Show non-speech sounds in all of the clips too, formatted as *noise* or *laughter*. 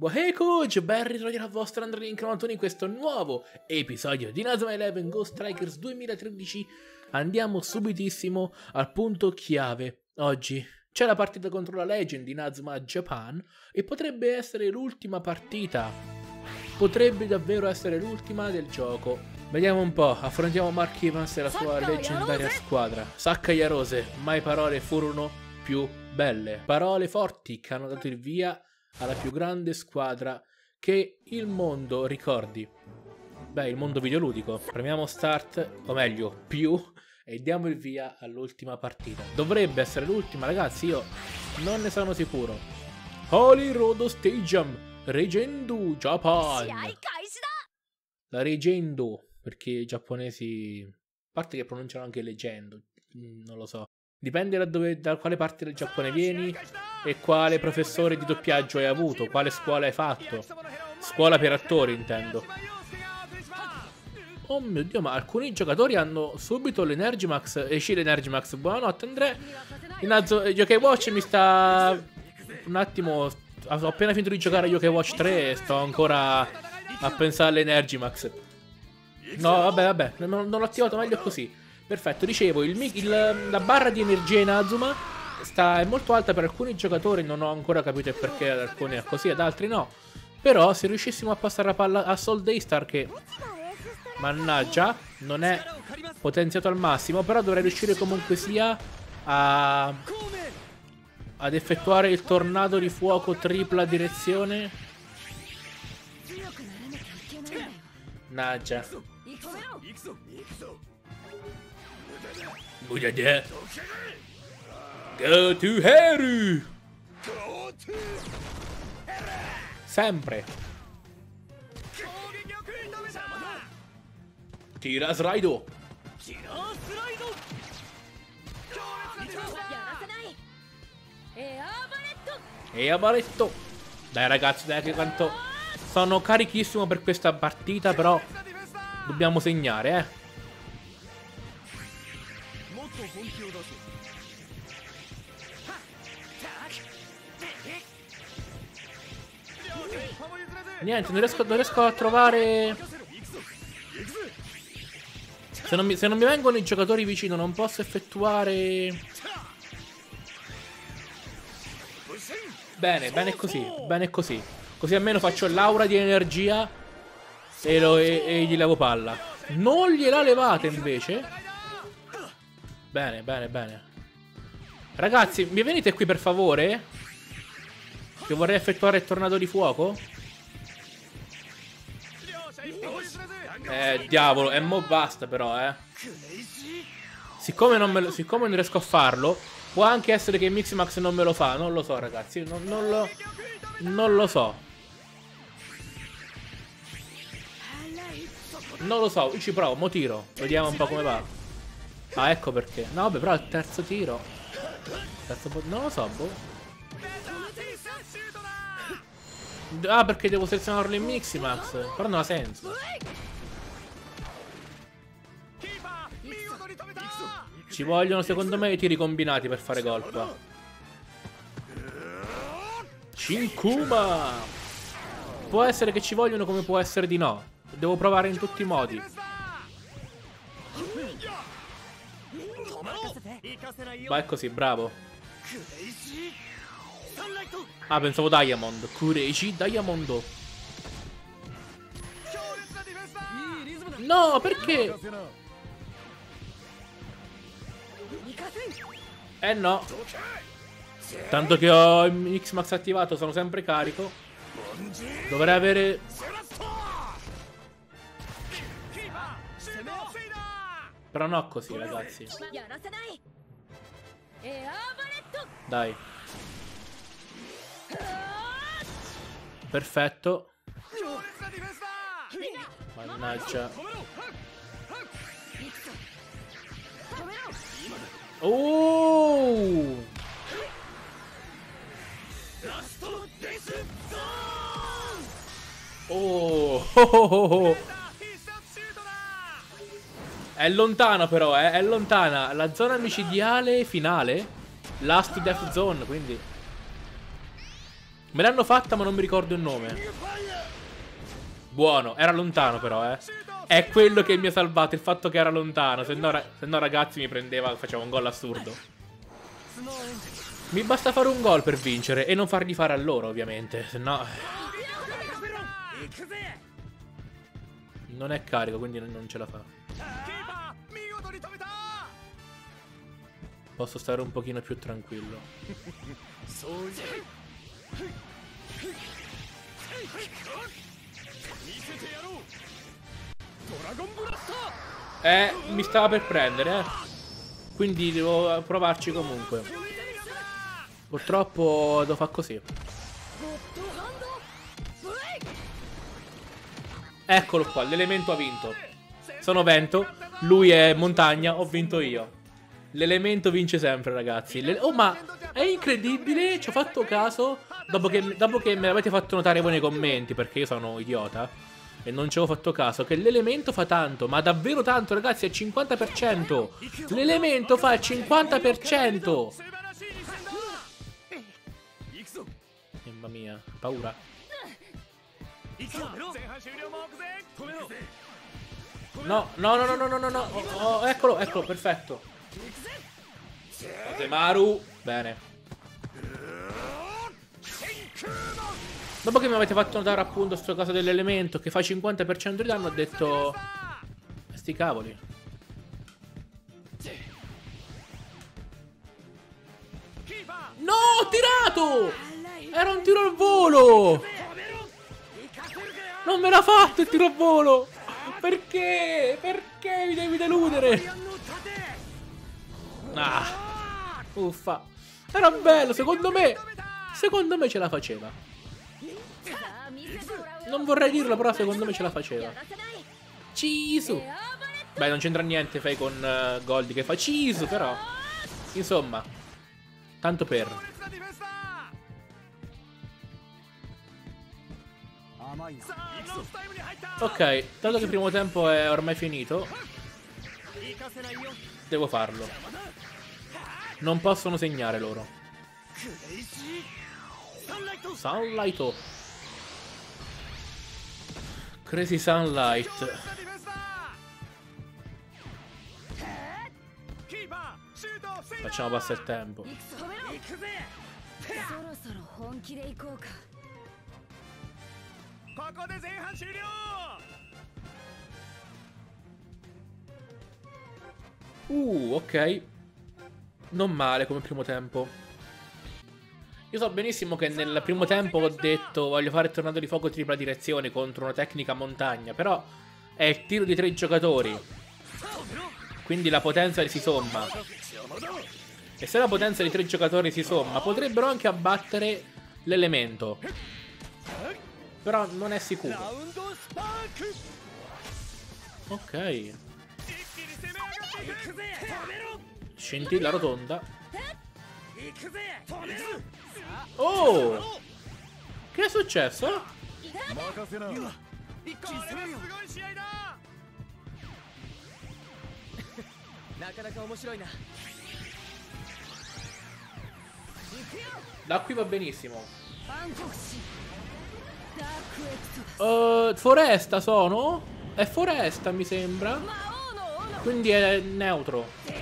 Wahey Coach, ben ritrovati dal vostro Andrei Incromaton in questo nuovo episodio di Nazuma Eleven Ghost Strikers 2013. Andiamo subitissimo al punto chiave. Oggi c'è la partita contro la Legend di Nazuma Japan e potrebbe essere l'ultima partita. Potrebbe davvero essere l'ultima del gioco. Vediamo un po', affrontiamo Mark Evans e la sua leggendaria squadra. Sacca Yarose, mai parole furono più belle. Parole forti che hanno dato il via alla più grande squadra che il mondo ricordi. Beh, il mondo videoludico. Premiamo start, o meglio, più, e diamo il via all'ultima partita. Dovrebbe essere l'ultima, ragazzi, io non ne sono sicuro. Holy Road Stadium, Regendu, Japan. La Regendu, perché i giapponesi... A parte che pronunciano anche leggendo, mm, non lo so. Dipende da, dove, da quale parte del Giappone vieni e quale professore di doppiaggio hai avuto, quale scuola hai fatto. Scuola per attori, intendo. Oh mio dio, ma alcuni giocatori hanno subito l'Energimax. Esci l'Energimax. Buonanotte, Andrea. Inazzo, Yokai Watch mi sta... Un attimo... Ho appena finito di giocare a Yokai Watch 3 e sto ancora a pensare all'Energimax. No, vabbè, vabbè. Non l'ho attivato meglio così. Perfetto, dicevo, il, il, la barra di energia in Azuma sta, è molto alta per alcuni giocatori, non ho ancora capito il perché ad alcuni è così, ad altri no. Però se riuscissimo a passare la palla a Soul Daystar che, mannaggia, non è potenziato al massimo, però dovrei riuscire comunque sia a, ad effettuare il tornado di fuoco tripla direzione. Naggia. Mujade. Go to Heru. Sempre. Tira Sraido. E a baretto. Dai ragazzi, dai che quanto... Sono carichissimo per questa partita, però... Dobbiamo segnare, eh. Niente, non riesco, non riesco a trovare... Se non, mi, se non mi vengono i giocatori vicino non posso effettuare... Bene, bene così, bene così. Così almeno faccio l'aura di energia e, lo, e, e gli levo palla. Non gliela levate invece? Bene, bene, bene. Ragazzi, mi venite qui per favore? Che vorrei effettuare il tornado di fuoco? Eh, diavolo, e mo basta però, eh. Siccome non, lo, siccome non riesco a farlo, può anche essere che Mixmax non me lo fa. Non lo so, ragazzi. Non, non lo... Non lo so. Non lo so, io ci provo, mo tiro. Vediamo un po' come va. Ah, ecco perché. No, vabbè, però il terzo tiro. Terzo non lo so, boh. Ah, perché devo selezionarlo in Miximax. Però non ha senso. Ci vogliono, secondo me, i tiri combinati per fare gol qua. Shinkuma! Può essere che ci vogliono come può essere di no. Devo provare in tutti i modi. Vai così, bravo. Ah, pensavo Diamond. Kureishi Diamond. No, perché? Eh no. Tanto che ho il X-Max attivato, sono sempre carico. Dovrei avere... Però no così, ragazzi. Dai. Perfetto. Mannaggia. Oh! Oh! oh, oh, oh. È lontano però, eh? È lontana. La zona micidiale finale. Last Death Zone, quindi... Me l'hanno fatta ma non mi ricordo il nome. Buono, era lontano però, eh. È quello che mi ha salvato, il fatto che era lontano. Se no, se no ragazzi mi prendeva, faceva un gol assurdo. Mi basta fare un gol per vincere e non fargli fare a loro, ovviamente. Se no... Non è carico, quindi non ce la fa. Posso stare un pochino più tranquillo. Eh, mi stava per prendere, eh. Quindi devo provarci comunque. Purtroppo devo fare così. Eccolo qua, l'elemento ha vinto. Sono vento, lui è montagna, ho vinto io. L'elemento vince sempre, ragazzi. Le oh, ma è incredibile, ci ho fatto caso. Dopo che, dopo che me l'avete fatto notare voi nei commenti, perché io sono idiota. E non ci avevo fatto caso Che l'elemento fa tanto Ma davvero tanto ragazzi È 50% L'elemento fa il 50% Mamma mia Paura No No no no no no no, no. Oh, oh, Eccolo eccolo perfetto Semaru Bene Dopo che mi avete fatto notare appunto sto caso dell'elemento che fa 50% di danno ho detto... Sti cavoli. No, ho tirato! Era un tiro al volo! Non me l'ha fatto il tiro al volo! Perché? Perché mi devi deludere? Ah, uffa. Era bello, secondo me. Secondo me ce la faceva. Non vorrei dirlo, però secondo me ce la faceva. Cisu. Beh, non c'entra niente fai con uh, Goldie che fa Cisu, però. Insomma. Tanto per. Ok, dato che il primo tempo è ormai finito, devo farlo. Non possono segnare loro. Sunlight Crazy Sunlight. Facciamo passare il tempo. Uh, ok. Non male come primo tempo. Io so benissimo che nel primo tempo ho detto voglio fare tornado di fuoco tripla direzione contro una tecnica montagna, però è il tiro di tre giocatori. Quindi la potenza si somma. E se la potenza di tre giocatori si somma, potrebbero anche abbattere l'elemento. Però non è sicuro. Ok. Scintilla rotonda. Oh! Che è successo? Da qui va benissimo. Uh, foresta sono? È foresta mi sembra. Quindi è neutro.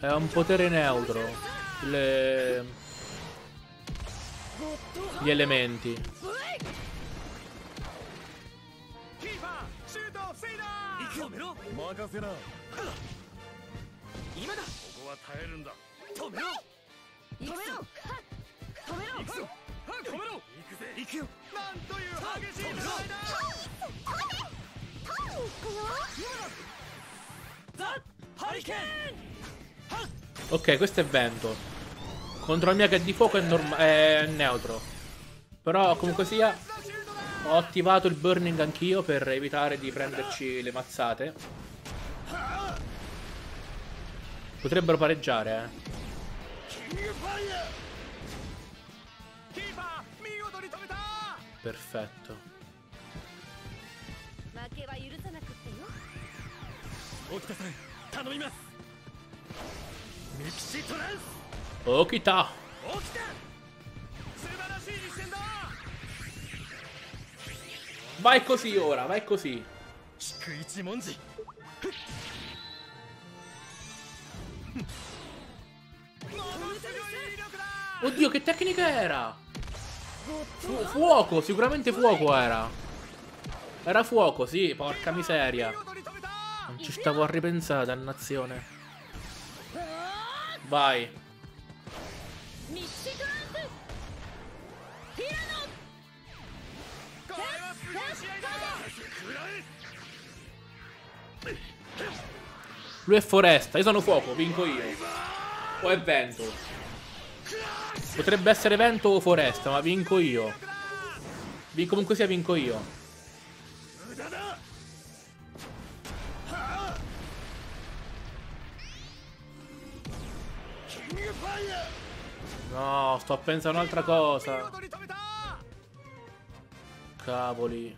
È un potere neutro le... gli elementi. Ok, questo è vento. Contro la mia che è di fuoco è, è neutro. Però comunque sia ho attivato il burning anch'io per evitare di prenderci le mazzate. Potrebbero pareggiare, eh. Perfetto. Okita Vai così ora, vai così. Oddio, che tecnica era? Fu fuoco, sicuramente fuoco era. Era fuoco, sì, porca miseria. Non ci stavo a ripensare, dannazione. Vai. Lui è foresta, io sono fuoco, vinco io. O è vento. Potrebbe essere vento o foresta, ma vinco io. Comunque sia vinco io. No, sto a pensare un'altra cosa. Cavoli.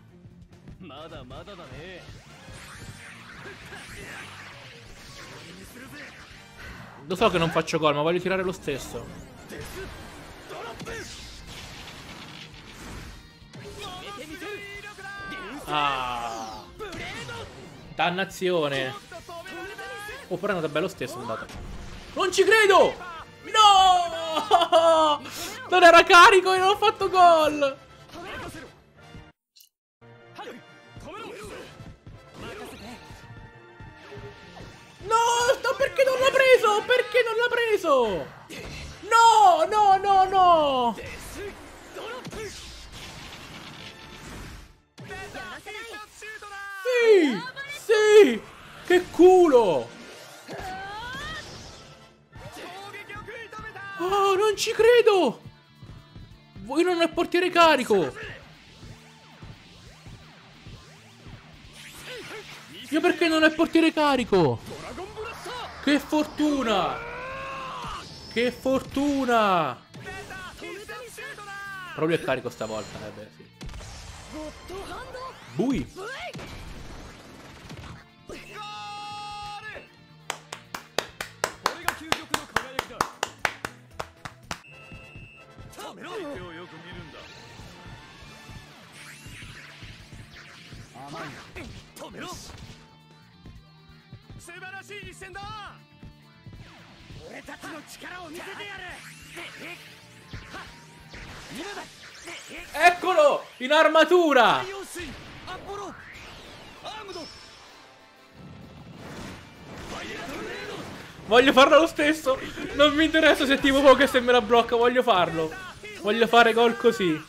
Lo so che non faccio gol, ma voglio tirare lo stesso. Ah. Dannazione. Oh, però è andato bello stesso, è andato. Non ci credo! No! Non era carico e non ho fatto gol! No, perché non l'ha preso? Perché non l'ha preso? No, no, no, no. Sì, sì, che culo. Non ci credo. Voi non è portiere carico. Io perché non è portiere carico? Che fortuna! Che fortuna! Lui è carico stavolta, eh beh, sì. Bui! In armatura! Voglio farlo lo stesso! Non mi interessa se tipo Poké me la blocca, voglio farlo! Voglio fare gol così!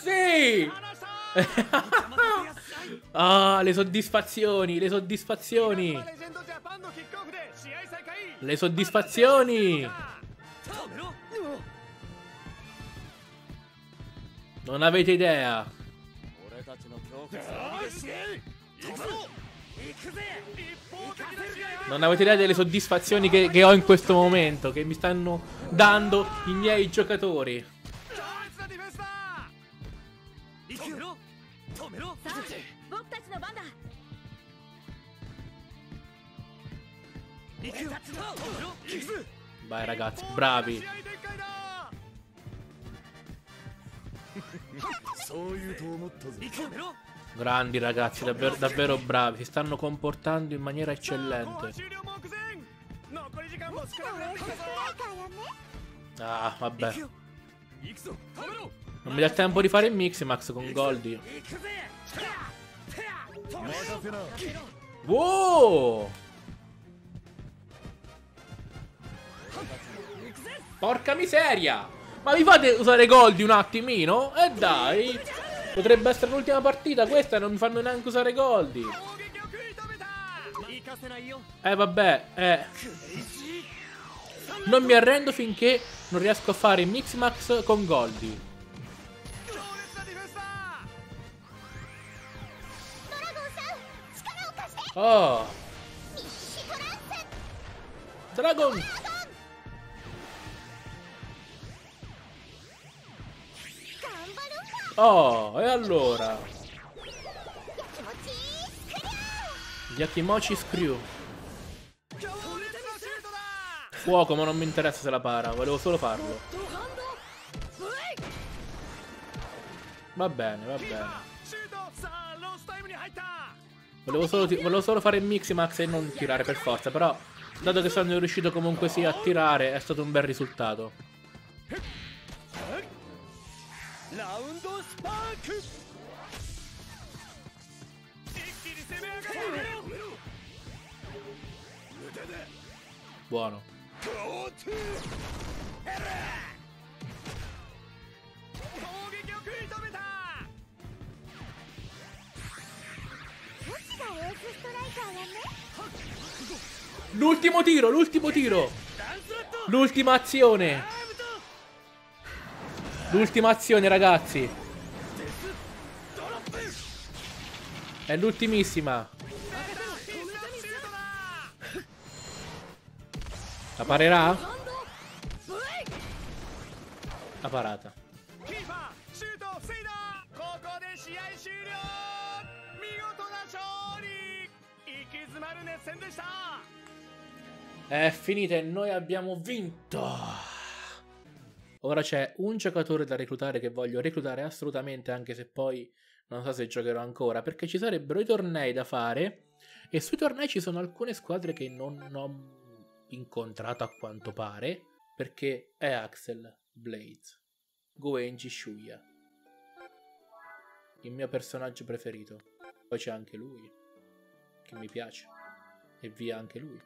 Sì! *laughs* ah, le soddisfazioni, le soddisfazioni. Le soddisfazioni. Non avete idea. Non avete idea delle soddisfazioni che, che ho in questo momento, che mi stanno dando i miei giocatori. Vai ragazzi, bravi. Grandi ragazzi, davvero, davvero bravi. Si stanno comportando in maniera eccellente. Ah, vabbè. Non mi dà tempo di fare il mix, Max, con Goldie. Wow! Porca miseria! Ma vi fate usare Goldie un attimino? E eh dai! Potrebbe essere l'ultima partita questa non mi fanno neanche usare Goldie. Eh vabbè, eh. Non mi arrendo finché non riesco a fare Mix Max con Goldie. Oh! Dragon! Oh, e allora? Yakimochi Screw. fuoco, ma non mi interessa se la para. Volevo solo farlo. Va bene, va bene. Volevo solo, volevo solo fare il Miximax e non tirare per forza, però dato che sono riuscito comunque sia a tirare è stato un bel risultato. Buono. L'ultimo tiro, l'ultimo tiro. L'ultima azione. L'ultima azione, ragazzi. È l'ultimissima. La parerà? La parata. È finita e noi abbiamo vinto. Ora c'è un giocatore da reclutare che voglio reclutare assolutamente, anche se poi non so se giocherò ancora, perché ci sarebbero i tornei da fare e sui tornei ci sono alcune squadre che non ho incontrato a quanto pare, perché è Axel Blades, Goenji Shuya, il mio personaggio preferito. Poi c'è anche lui, che mi piace, e via anche lui.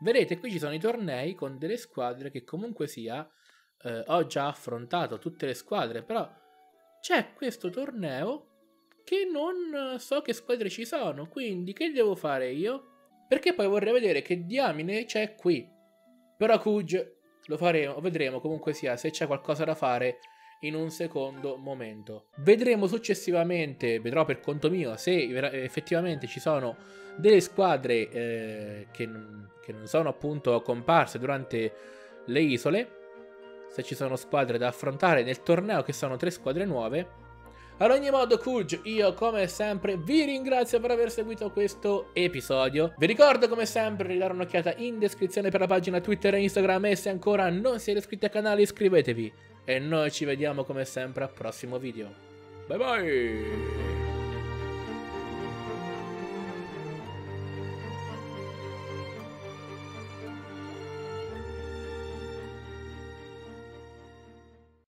Vedete, qui ci sono i tornei con delle squadre che comunque sia eh, ho già affrontato tutte le squadre, però c'è questo torneo che non so che squadre ci sono, quindi che devo fare io? Perché poi vorrei vedere che diamine c'è qui. Però Kuj lo faremo, vedremo comunque sia se c'è qualcosa da fare in un secondo momento. Vedremo successivamente, vedrò per conto mio, se effettivamente ci sono delle squadre eh, che, che non sono appunto comparse durante le isole se ci sono squadre da affrontare nel torneo che sono tre squadre nuove. Ad ogni modo, Kuj, io come sempre vi ringrazio per aver seguito questo episodio. Vi ricordo come sempre di dare un'occhiata in descrizione per la pagina Twitter e Instagram e se ancora non siete iscritti al canale iscrivetevi. E noi ci vediamo come sempre al prossimo video. Bye bye!